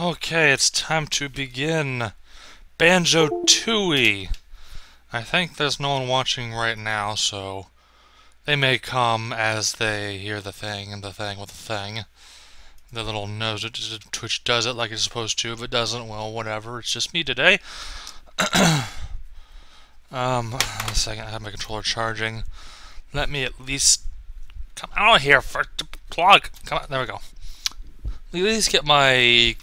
Okay, it's time to begin Banjo Tooie. I think there's no one watching right now, so they may come as they hear the thing and the thing with the thing. The little nose Twitch does it like it's supposed to. If it doesn't, well, whatever. It's just me today. um, a second, I have my controller charging. Let me at least come out here for the plug. Come on, there we go. Let me At least get my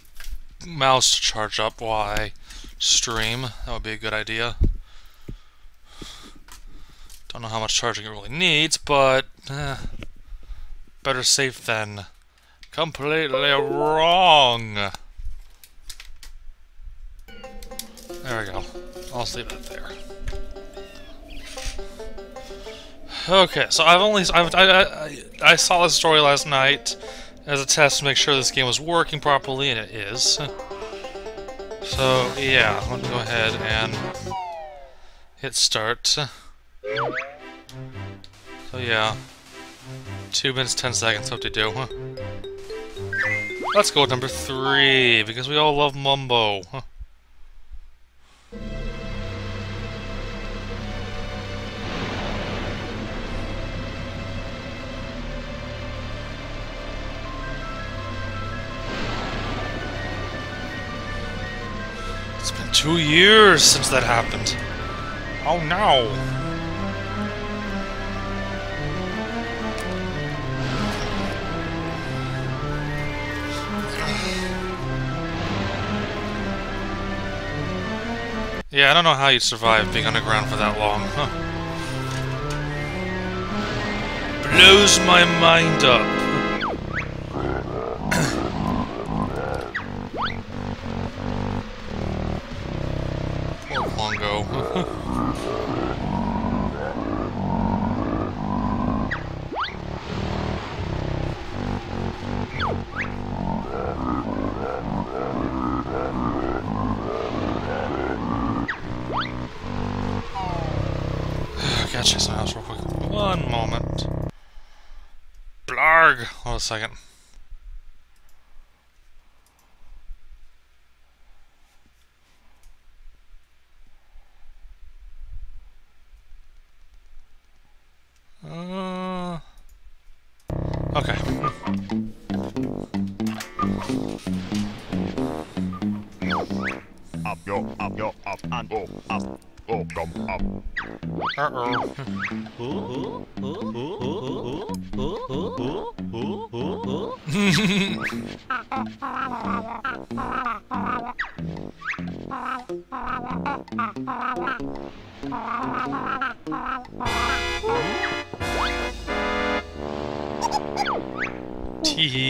mouse to charge up while I stream. That would be a good idea. Don't know how much charging it really needs, but eh, better safe than completely wrong. There we go. I'll leave it there. Okay, so I've only I've, I, I I saw this story last night as a test to make sure this game was working properly, and it is. So, yeah, I'm gonna go ahead and hit start. So, yeah. 2 minutes 10 seconds, what to do, huh? Let's go with number 3, because we all love Mumbo. Two years since that happened. Oh no! Yeah, I don't know how you'd survive being underground for that long, huh? Blows my mind up. Second. Uh, okay. Up, yo, up, yo, up, and go, up, go, come, up. Uh-oh. Teehee.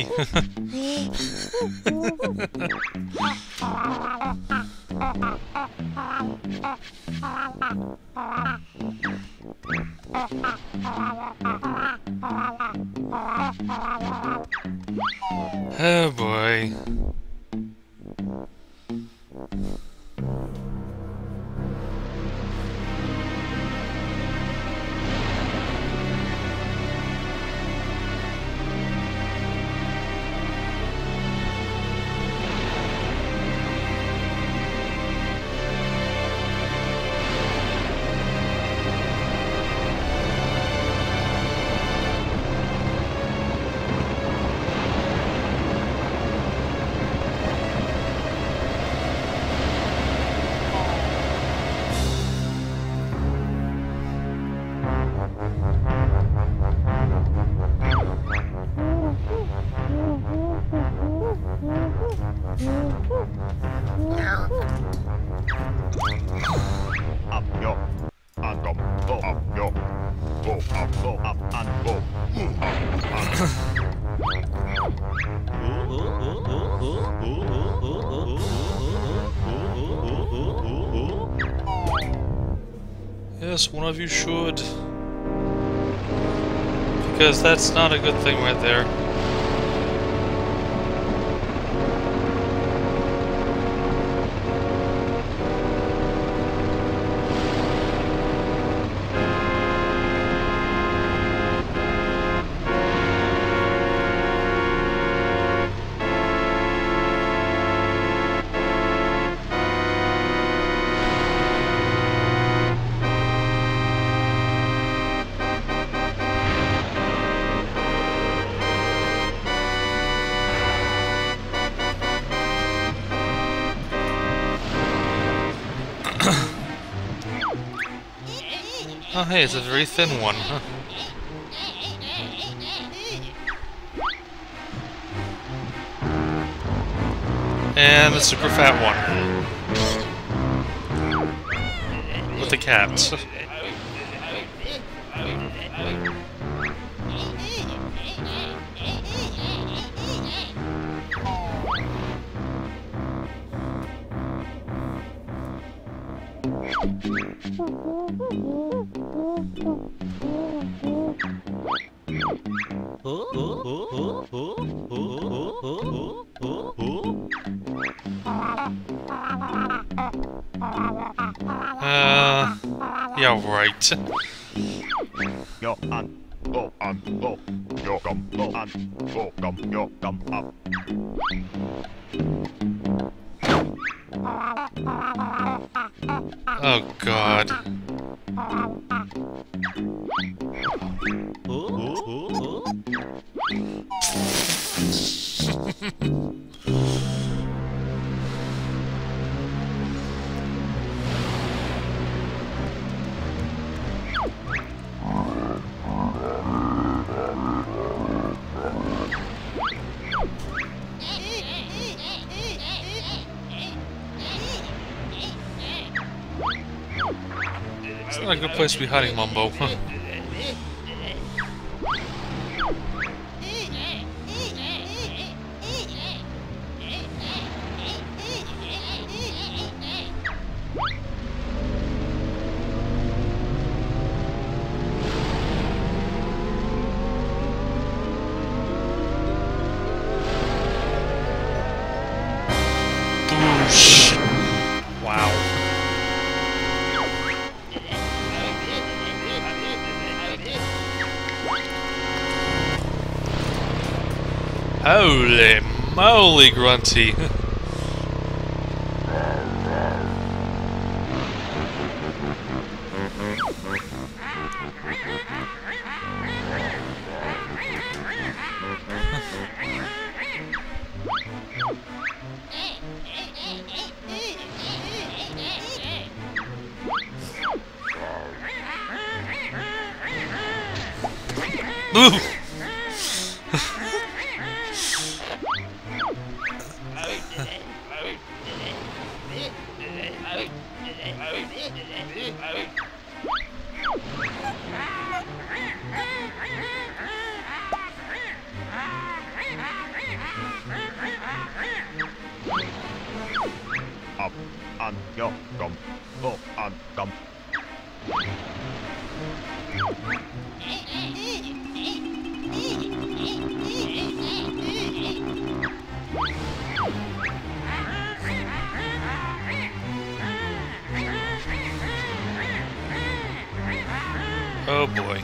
Oh. Yes, one of you should. Because that's not a good thing right there. Hey, it's a very thin one. And the super fat one. With the cats. Uh, yeah, right. Good place Holy moly, Grunty. Boy.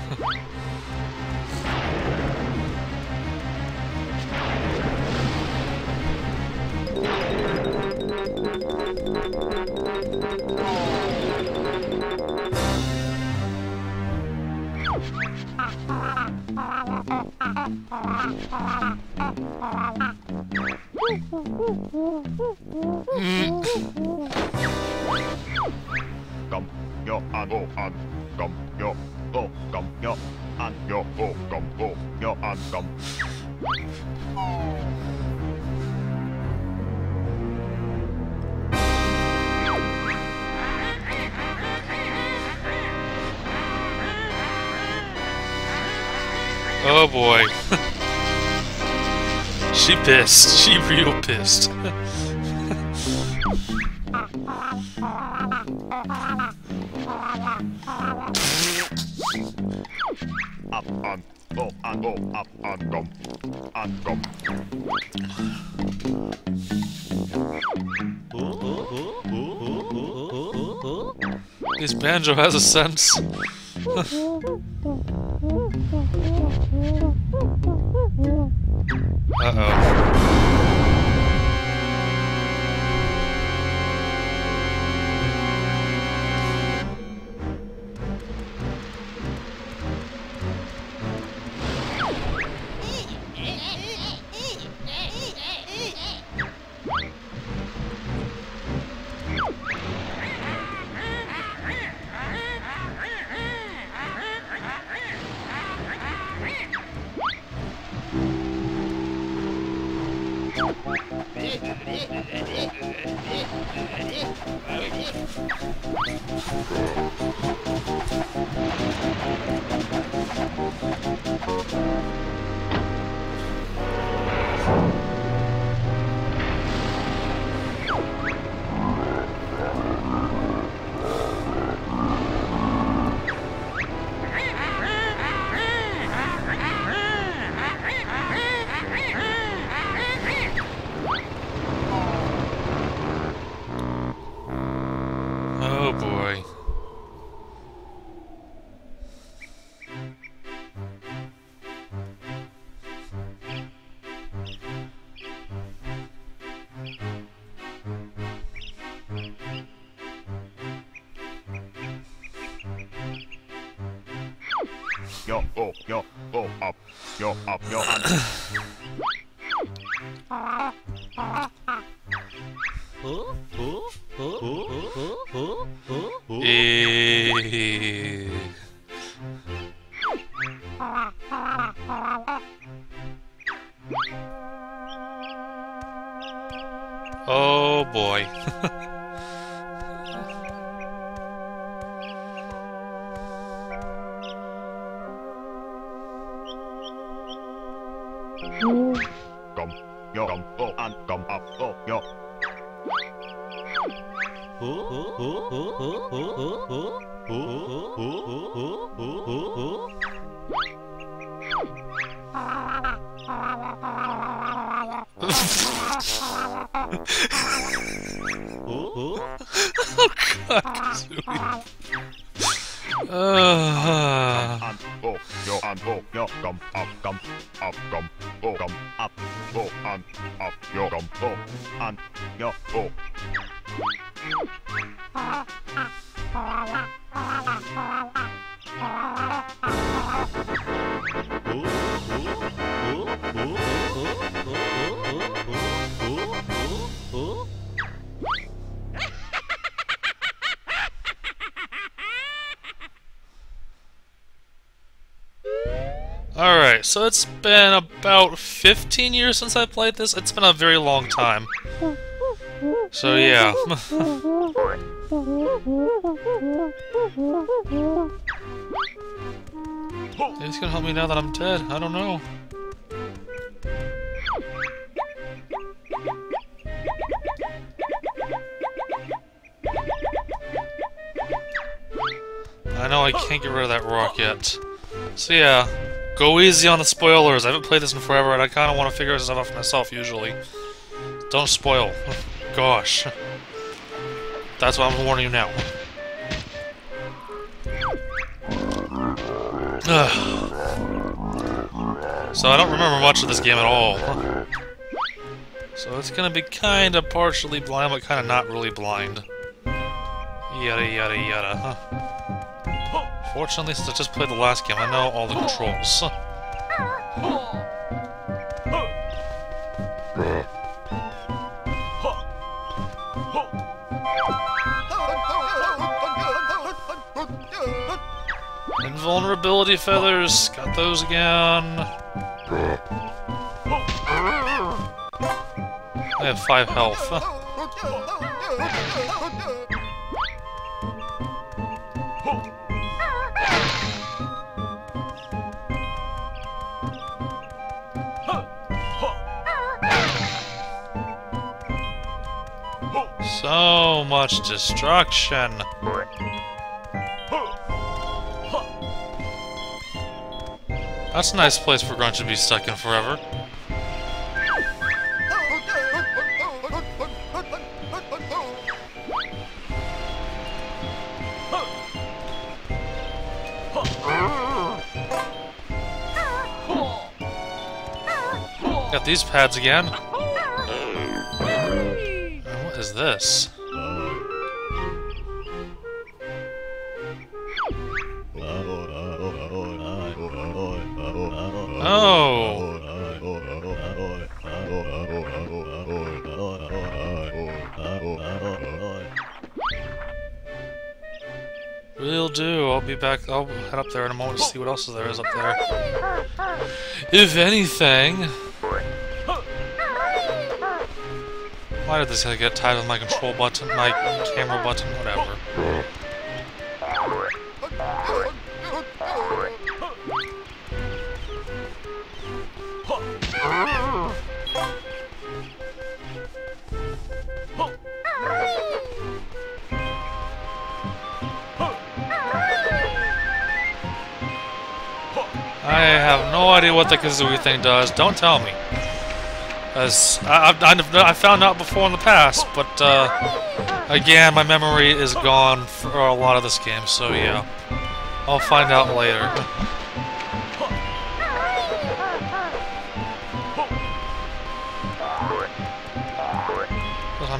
Come yo and go and come yo go come yo and yo go come go yo and. Oh boy. she pissed. She real pissed. Up and go and go up and come and come. This banjo has a sense. Uh-oh. 여, 앞, 여, 안. 어? 어? on. Go. Go. Alright, so it's been about 15 years since I played this? It's been a very long time. So yeah. It's gonna help me now that I'm dead. I don't know. I know I can't get rid of that rock yet. So yeah. Go easy on the spoilers. I haven't played this in forever, and I kind of want to figure this out for myself, usually. Don't spoil. Gosh. That's why I'm warning you now. Ugh. So I don't remember much of this game at all. So it's gonna be kinda partially blind, but kinda not really blind. Yada yada yada, huh? Fortunately, since I just played the last game, I know all the controls. Invulnerability feathers, got those again. I have five health. So much destruction! That's a nice place for Grunt to be stuck in forever. Got these pads again this? Oh! Will do. I'll be back. I'll head up there in a moment to see what else there is up there. If anything... Why did this guy get tied on my control button, my camera button, whatever. I have no idea what the Kazooie thing does. Don't tell me. As I, I, I found out before in the past, but uh, again, my memory is gone for a lot of this game, so yeah. I'll find out later.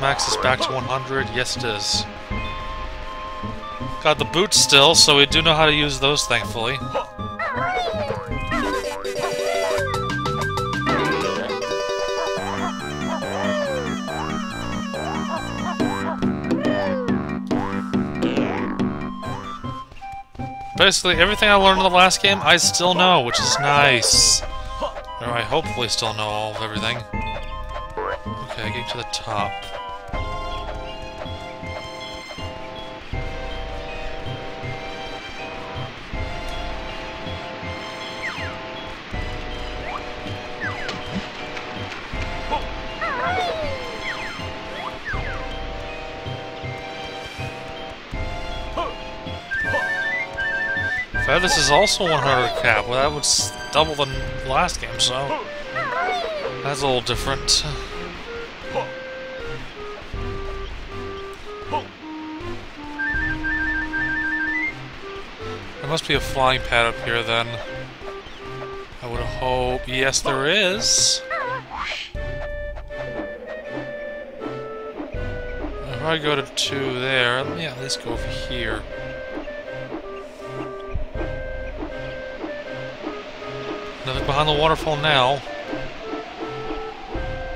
Max is back to 100. Yes, it is. Got the boots still, so we do know how to use those, thankfully. Basically, everything I learned in the last game, I still know, which is nice. Or I hopefully still know all of everything. Okay, get to the top. This is also 100 cap. Well, that would double the last game, so that's a little different. There must be a flying pad up here then. I would hope. Yes, there is. If I go to two there, let me at least go over here. Behind the waterfall now.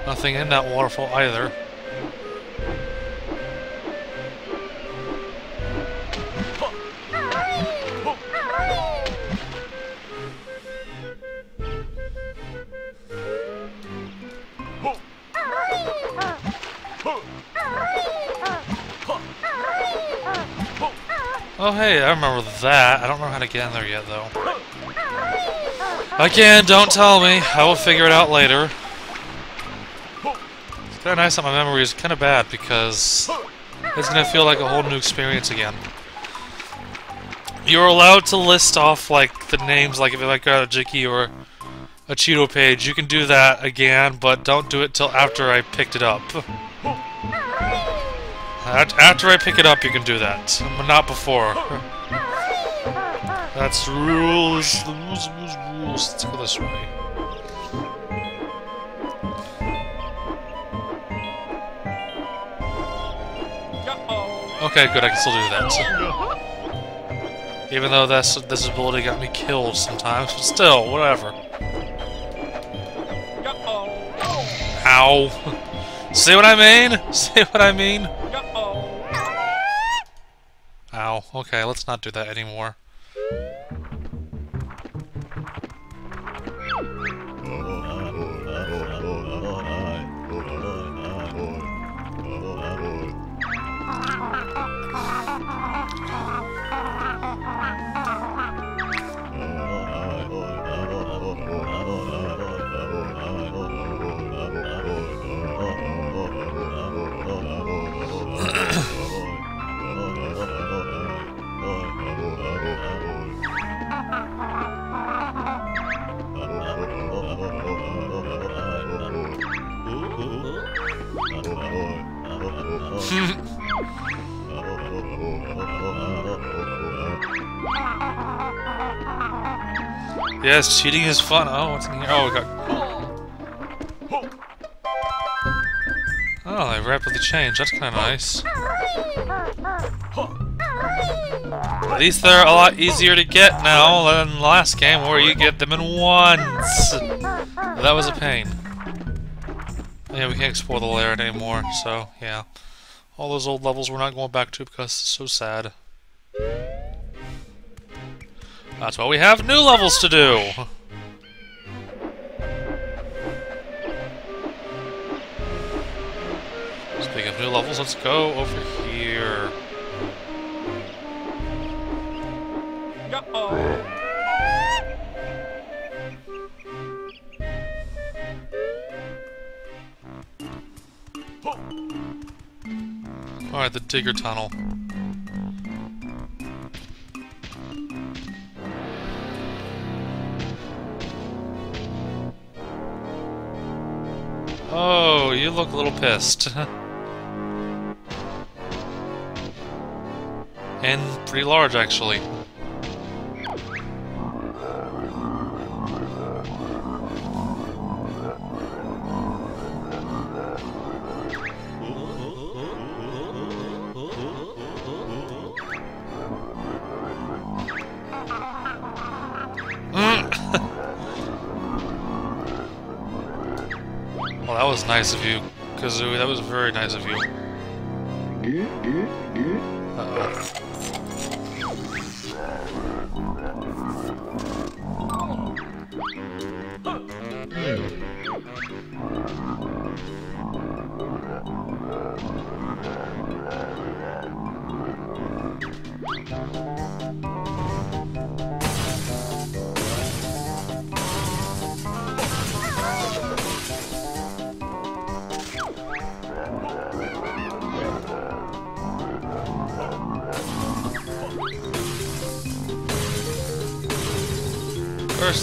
Nothing in that waterfall either. Oh hey, I remember that. I don't know how to get in there yet though. Again, don't tell me. I will figure it out later. It's kind of nice that my memory is kind of bad because it's going to feel like a whole new experience again. You're allowed to list off like the names, like if you like got a Jiggy or a Cheato page, you can do that again, but don't do it till after I picked it up. After I pick it up, you can do that, but not before. That's rules, rules. Let's go this way. Okay, good, I can still do that. Even though this, this ability got me killed sometimes, but still, whatever. Ow. See what I mean? See what I mean? Ow. Okay, let's not do that anymore. Yes, cheating is fun. Oh, what's in here? Oh, we got... Oh, they rapidly change. That's kind of nice. At least they're a lot easier to get now than last game where you get them in once. That was a pain. Yeah, we can't explore the lair anymore, so yeah. All those old levels we're not going back to because it's so sad. That's why we have new levels to do! Speaking of new levels, let's go over here. Oh! Alright, the digger tunnel. Oh, you look a little pissed. and pretty large, actually. Nice of you, Kazooie. That was very nice of you. Mm-hmm.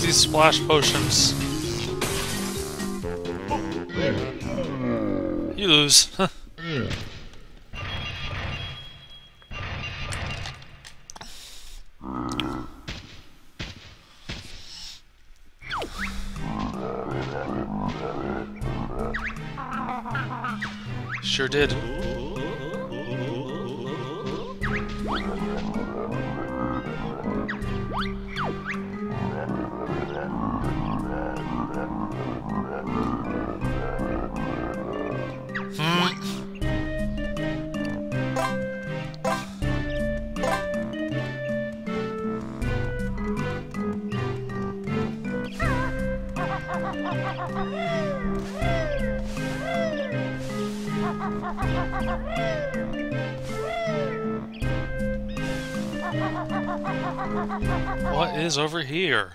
These splash potions. You lose. sure did. What is over here?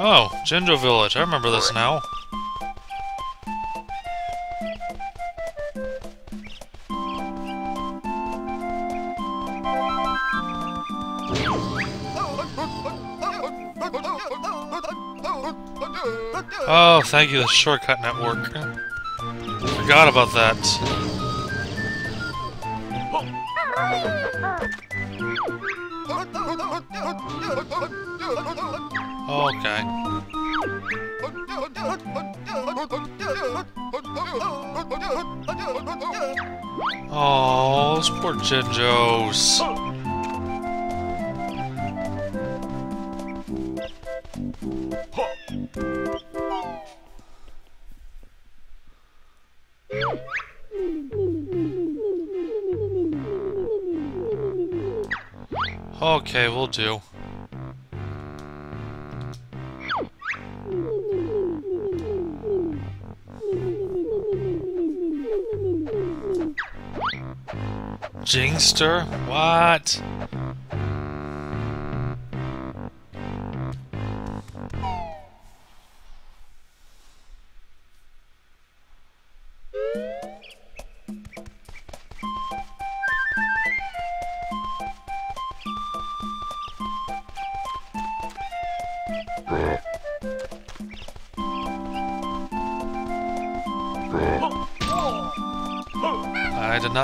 Oh, Jinjo Village. I remember this now. Oh, thank you, the Shortcut Network. Forgot about that. Okay. Oh, those poor Jinjos. Okay, we'll do. Jingster? What?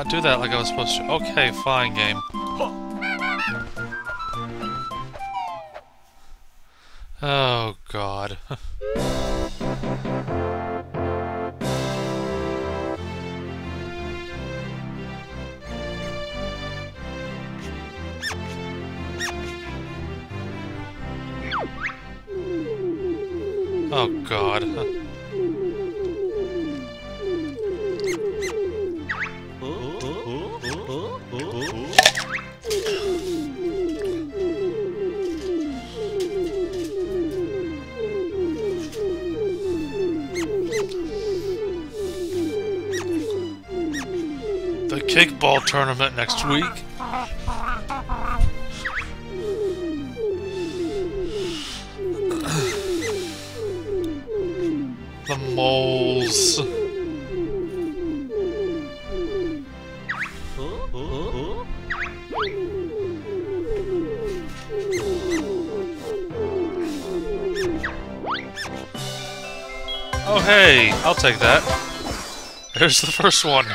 Not do that like I was supposed to. Okay, fine, game. Oh, God. tournament next week. the moles. Oh hey, I'll take that. Here's the first one.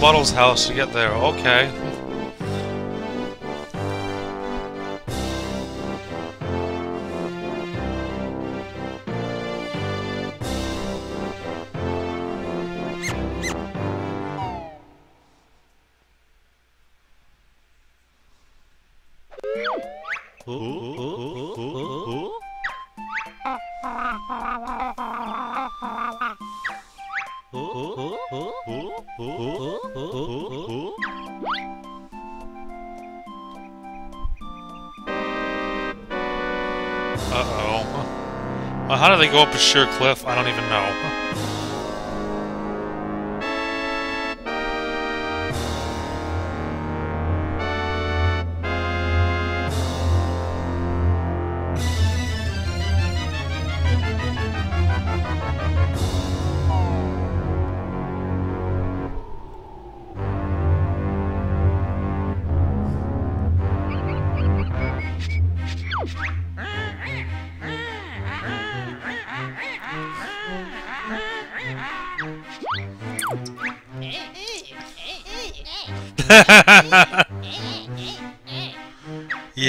Bottles' house to get there. Okay. Well, how do they go up a sheer cliff? I don't even know.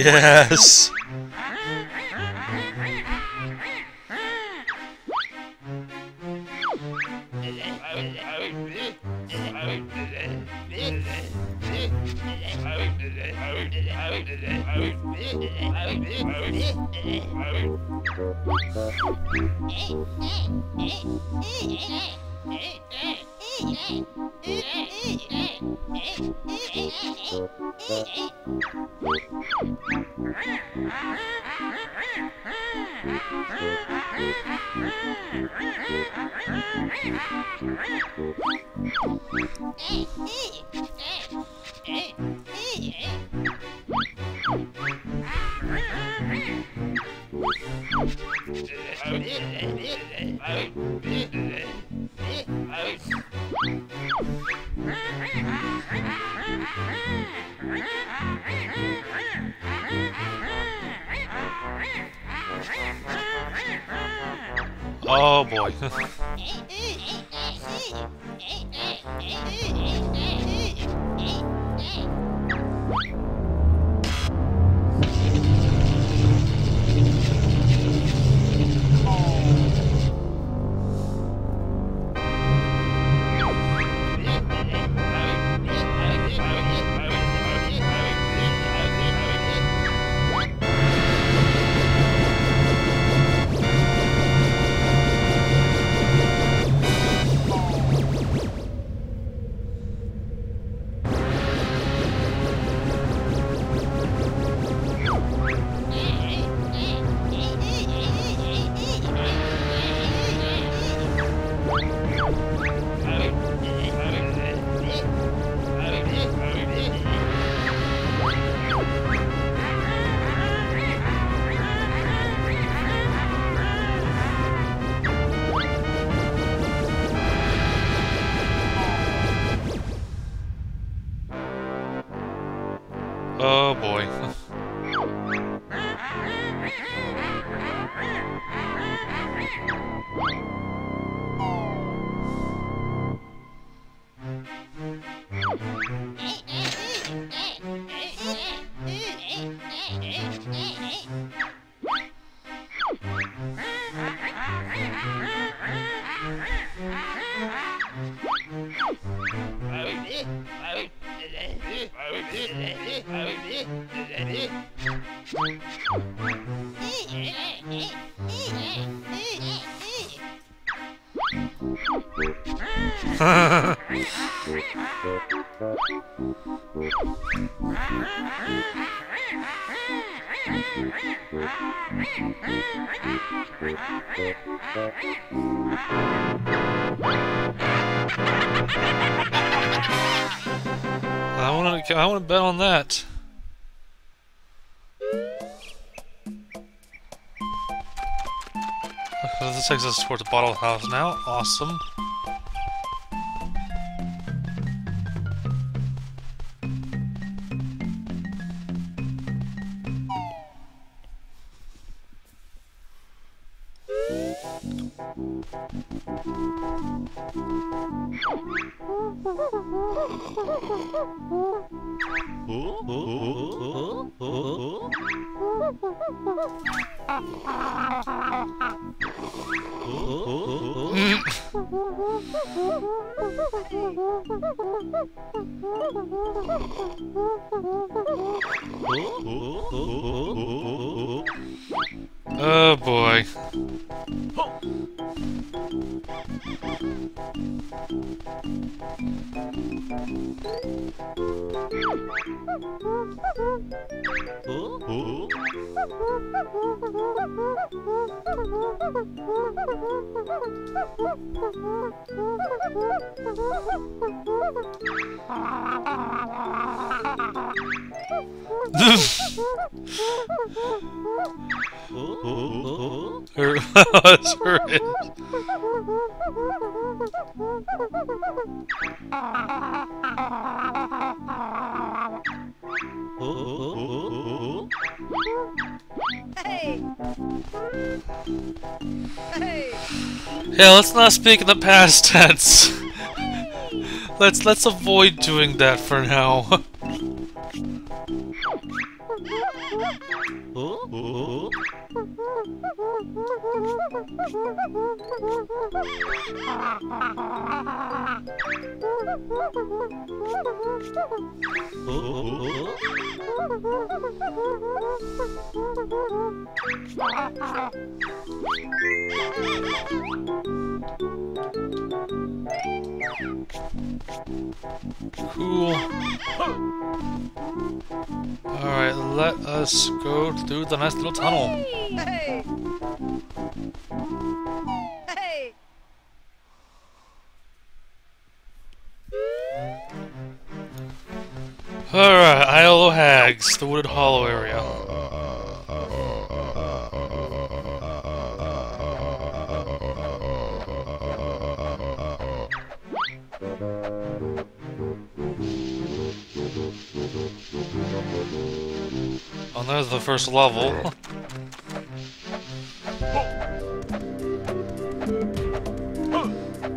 Yes. Oh Oh, boy. Oh boy. towards the bottle house now. Awesome. Oh boy. 어? 어? Her- That's right. Hey! Hey! Yeah, let's not speak in the past tense. let's let's avoid doing that for now. Oh, Cool. Alright, let us go through the nice little tunnel. Hey! Hey! Alright, Isle of Hags, the Wooded Hollow area. There's the first level.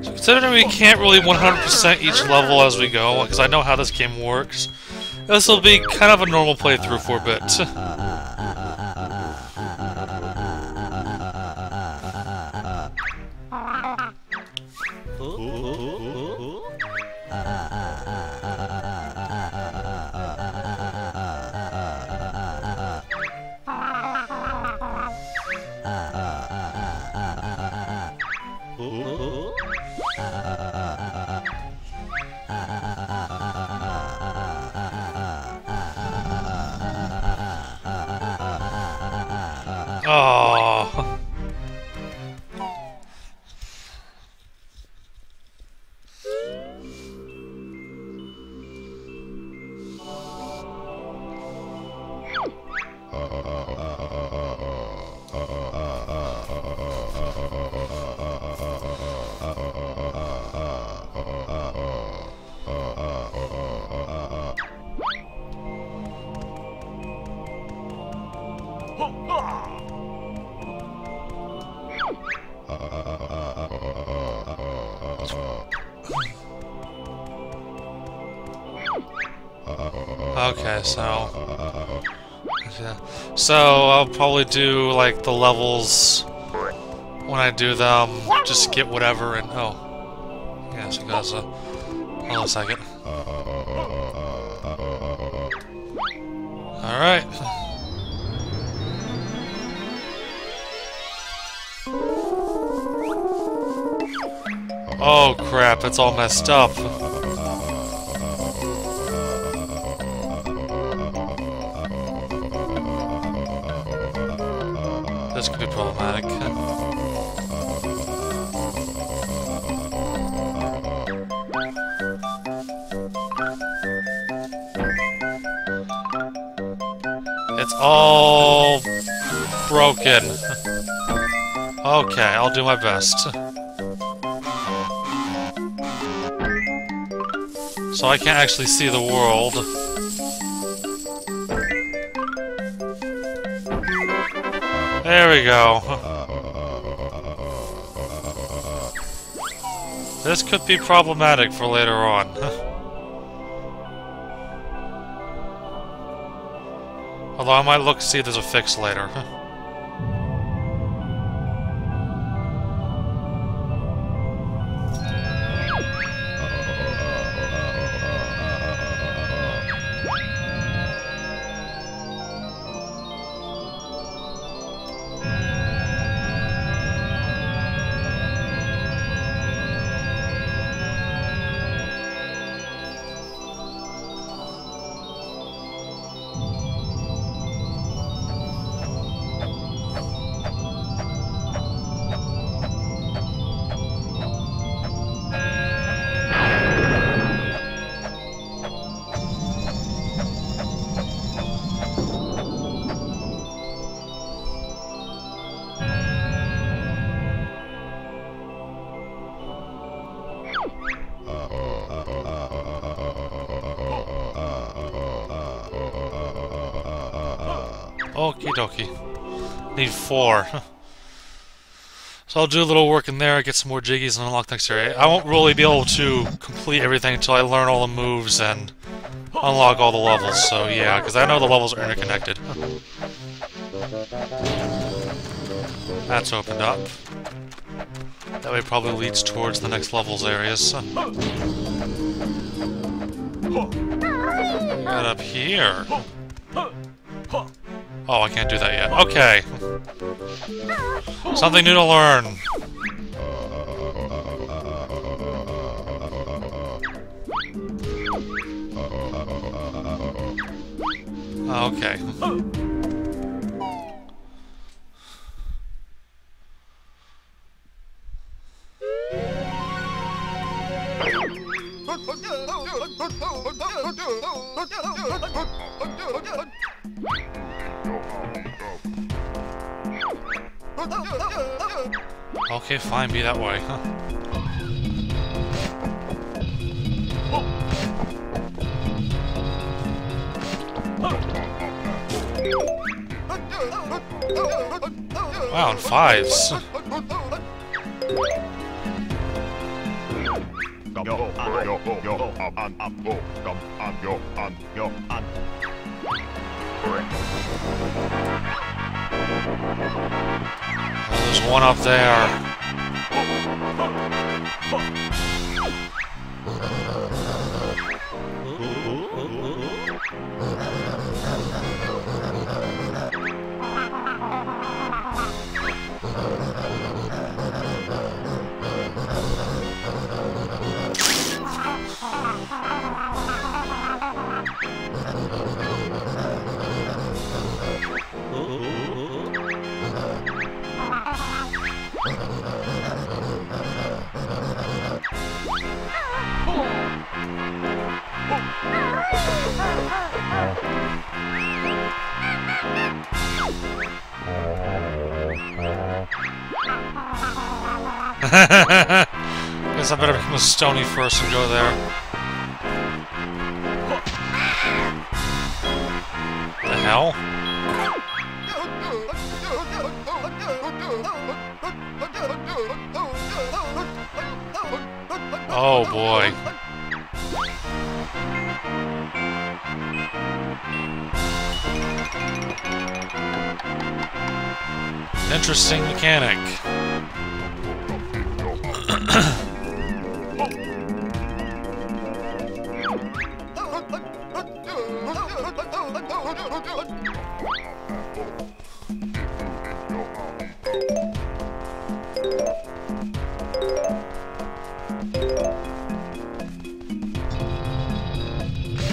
So considering we can't really 100% each level as we go, because I know how this game works, this will be kind of a normal playthrough for a bit. So... Yeah. So, I'll probably do, like, the levels when I do them, just get whatever and... Oh. Yeah, so goes, uh... Hold on a second. Alright. Oh crap, it's all messed up. It's all broken. okay, I'll do my best. So I can't actually see the world. There we go. This could be problematic for later on. Although I might look see if there's a fix later. Okie dokie. Need four. so I'll do a little work in there, get some more jiggies, and unlock next area. I won't really be able to complete everything until I learn all the moves and unlock all the levels, so yeah, because I know the levels are interconnected. That's opened up. That way probably leads towards the next levels areas. Got up here. Oh, I can't do that yet. Okay. Something new to learn. Okay. Okay, fine, be that way. Wow, and fives. Gum yo an yo yo up gum Guess I better become a stony first and go there. The hell? Oh boy. Interesting mechanic.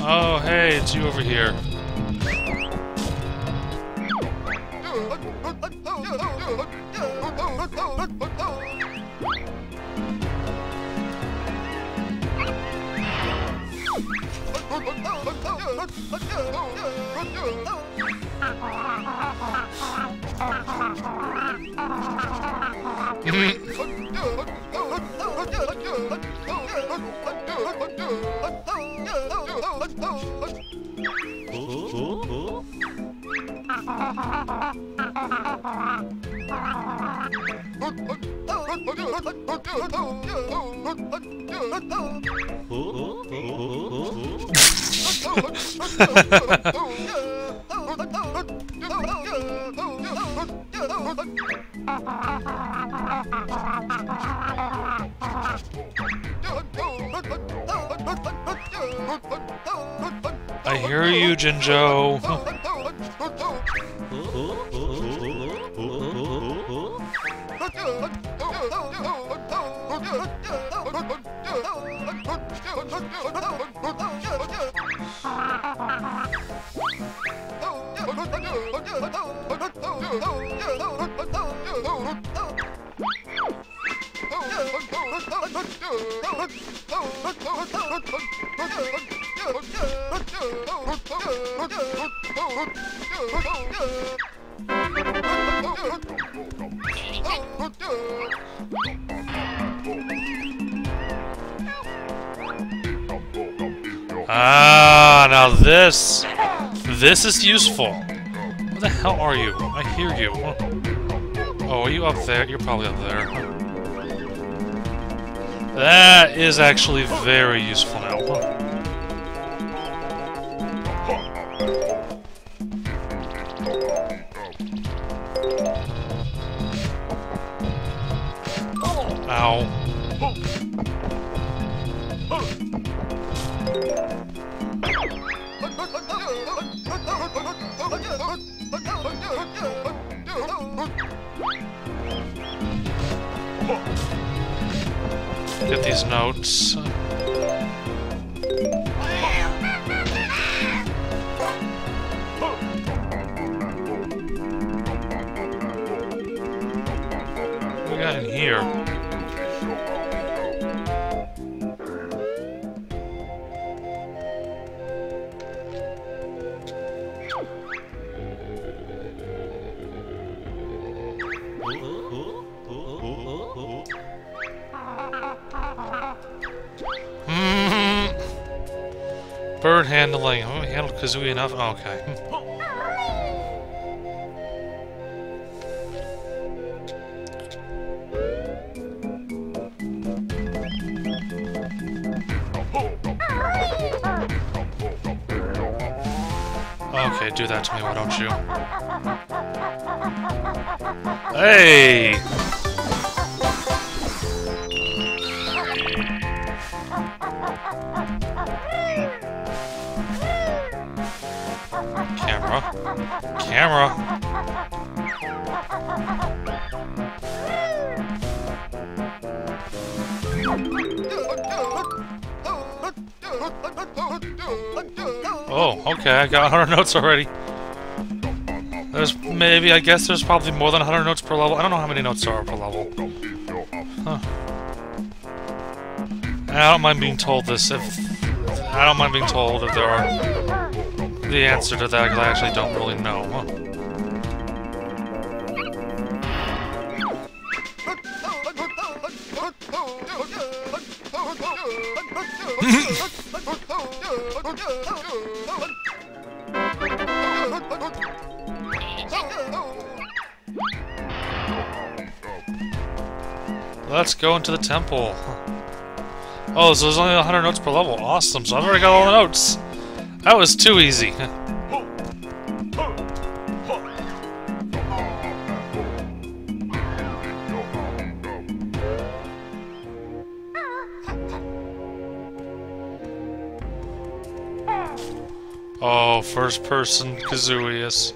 Oh, hey, it's you over here. Oh, I hear you, Jinjo. this is useful. Where the hell are you? I hear you. Oh, are you up there? You're probably up there. That is actually very useful now. Ow. Get these notes. Oh, we enough? Oh, okay. Hmm. Okay, do that to me, why don't you? Hey! Camera. Oh, okay, I got 100 notes already. There's maybe, I guess there's probably more than 100 notes per level. I don't know how many notes there are per level. Huh. I don't mind being told this if... I don't mind being told if there are... The answer to that, because I actually don't really know. Let's go into the temple. Oh, so there's only 100 notes per level. Awesome, so I've already got all the notes. That was too easy. Oh, first person Kazooie's.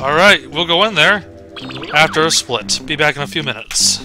Alright, we'll go in there after a split. Be back in a few minutes.